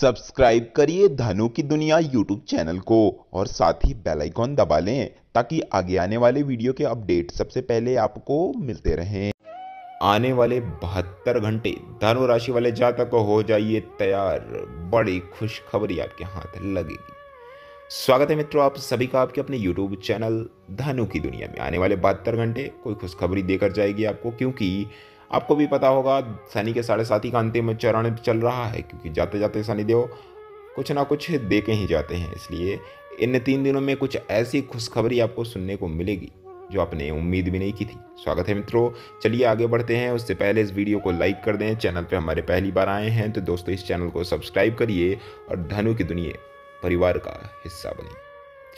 Subscribe करिए धनु की दुनिया यूट्यूब चैनल को और साथ ही बेल आइकॉन दबा लें ताकि आगे आने वाले वीडियो के अपडेट सबसे पहले आपको मिलते रहें। आने वाले बहत्तर घंटे धनु राशि वाले जातक हो जाइए तैयार। बड़ी खुशखबरी आपके हाथ लगेगी। स्वागत है मित्रों आप सभी का आपके अपने यूट्यूब चैनल धनु की दुनिया में। आने वाले बहत्तर घंटे कोई खुशखबरी देकर जाएगी आपको क्योंकि आपको भी पता होगा, शनि के साढ़े साथी का अंतिम चरण चल रहा है, क्योंकि जाते जाते शनिदेव कुछ ना कुछ दे के ही जाते हैं। इसलिए इन तीन दिनों में कुछ ऐसी खुशखबरी आपको सुनने को मिलेगी, जो आपने उम्मीद भी नहीं की थी। स्वागत है मित्रों, चलिए आगे बढ़ते हैं। उससे पहले इस वीडियो को लाइक कर दें। चैनल पर हमारे पहली बार आए हैं तो दोस्तों, इस चैनल को सब्सक्राइब करिए और धनु की दुनिया, परिवार का हिस्सा बनिए।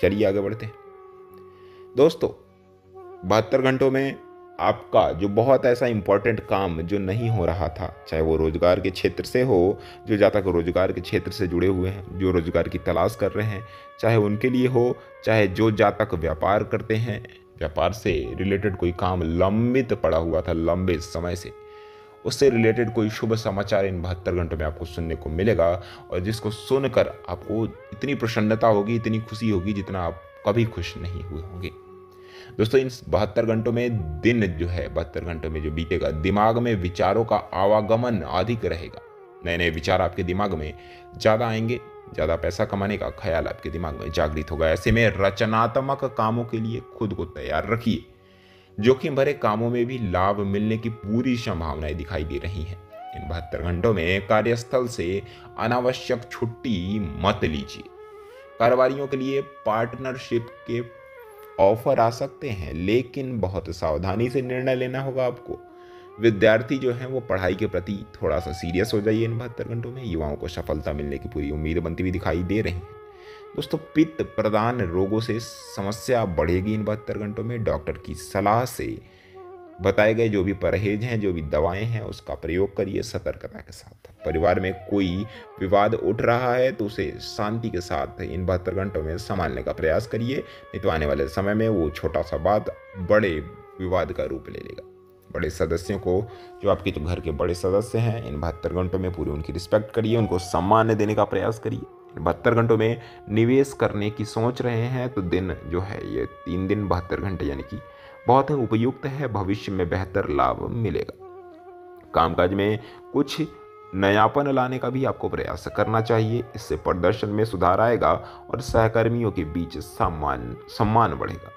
चलिए आगे बढ़ते हैं। दोस्तों, बहत्तर घंटों में आपका जो बहुत ऐसा इंपॉर्टेंट काम जो नहीं हो रहा था, चाहे वो रोज़गार के क्षेत्र से हो, जो जातक रोज़गार के क्षेत्र से जुड़े हुए हैं, जो रोज़गार की तलाश कर रहे हैं, चाहे उनके लिए हो, चाहे जो जातक व्यापार करते हैं, व्यापार से रिलेटेड कोई काम लंबित पड़ा हुआ था, लंबे समय से, उससे रिलेटेड कोई शुभ समाचार इन बहत्तर घंटों में आपको सुनने को मिलेगा और जिसको सुनकर आपको इतनी प्रसन्नता होगी, इतनी खुशी होगी जितना आप कभी खुश नहीं हुए होंगे। दोस्तों, इन बहत्तर घंटों में दिन जो है, बहत्तर घंटों में जो बीतेगा, दिमाग में विचारों का आवागमन अधिक रहेगा। नए नए विचार आपके दिमाग में ज़्यादा आएँगे, ज़्यादा पैसा कमाने का ख्याल आपके दिमाग में जागृत होगा। ऐसे में रचनात्मक कामों के लिए खुद को तैयार रखिए। जोखिम भरे कामों में भी लाभ मिलने की पूरी संभावनाएँ दिखाई दे रही हैं। इन बहत्तर घंटों में कार्यस्थल से अनावश्यक छुट्टी मत लीजिए। कारोबारियों के लिए पार्टनरशिप के ऑफ़र आ सकते हैं, लेकिन बहुत सावधानी से निर्णय लेना होगा आपको। विद्यार्थी जो हैं, वो पढ़ाई के प्रति थोड़ा सा सीरियस हो जाइए इन बहत्तर घंटों में। युवाओं को सफलता मिलने की पूरी उम्मीद बनती हुई दिखाई दे रही है। दोस्तों, पित्त प्रदान रोगों से समस्या बढ़ेगी इन बहत्तर घंटों में। डॉक्टर की सलाह से बताए गए जो भी परहेज हैं, जो भी दवाएँ हैं, उसका प्रयोग करिए सतर्कता के साथ। परिवार में कोई विवाद उठ रहा है तो उसे शांति के साथ इन बहत्तर घंटों में संभालने का प्रयास करिए, नहीं तो आने वाले समय में वो छोटा सा बात बड़े विवाद का रूप ले लेगा। बड़े सदस्यों को, जो आपके तो घर के बड़े सदस्य हैं, इन बहत्तर घंटों में पूरी उनकी रिस्पेक्ट करिए, उनको सम्मान देने का प्रयास करिए। बहत्तर घंटों में निवेश करने की सोच रहे हैं तो दिन जो है, ये तीन दिन बहत्तर घंटे यानी कि बहुत ही उपयुक्त है, भविष्य में बेहतर लाभ मिलेगा। कामकाज में कुछ नयापन लाने का भी आपको प्रयास करना चाहिए। इससे प्रदर्शन में सुधार आएगा और सहकर्मियों के बीच सम्मान सम्मान बढ़ेगा।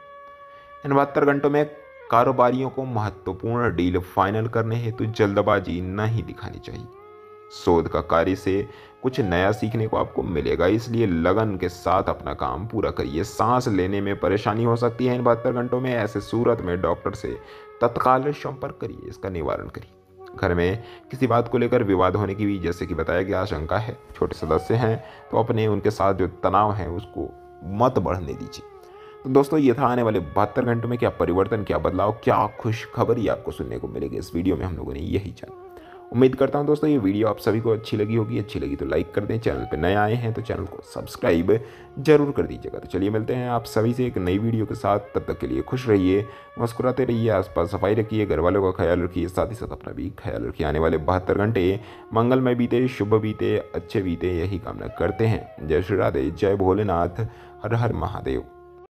इन बहत्तर घंटों में कारोबारियों को महत्वपूर्ण डील फाइनल करने हेतु तो जल्दबाजी नहीं दिखानी चाहिए। शोध का कार्य से कुछ नया सीखने को आपको मिलेगा, इसलिए लगन के साथ अपना काम पूरा करिए। सांस लेने में परेशानी हो सकती है इन बहत्तर घंटों में, ऐसे सूरत में डॉक्टर से तत्काल संपर्क करिए, इसका निवारण करिए। घर में किसी बात को लेकर विवाद होने की भी, जैसे कि बताया गया, आशंका है। छोटे सदस्य हैं तो अपने, उनके साथ जो तनाव है, उसको मत बढ़ने दीजिए। तो दोस्तों, ये था आने वाले बहत्तर घंटों में क्या परिवर्तन, क्या बदलाव, क्या खुशखबरी आपको सुनने को मिलेगी। इस वीडियो में हम लोगों ने यही जाना। उम्मीद करता हूँ दोस्तों, ये वीडियो आप सभी को अच्छी लगी होगी। अच्छी लगी तो लाइक कर दें, चैनल पर नए आए हैं तो चैनल को सब्सक्राइब ज़रूर कर दीजिएगा। तो चलिए मिलते हैं आप सभी से एक नई वीडियो के साथ। तब तक के लिए खुश रहिए, मुस्कुराते रहिए, आसपास सफ़ाई रखिए, घर वालों का ख्याल रखिए, साथ ही साथ अपना भी ख्याल रखिए। आने वाले बहत्तर घंटे मंगलमय बीते, शुभ बीते, अच्छे बीते, यही कामना करते हैं। जय श्री राधे, जय भोलेनाथ, हर हर महादेव।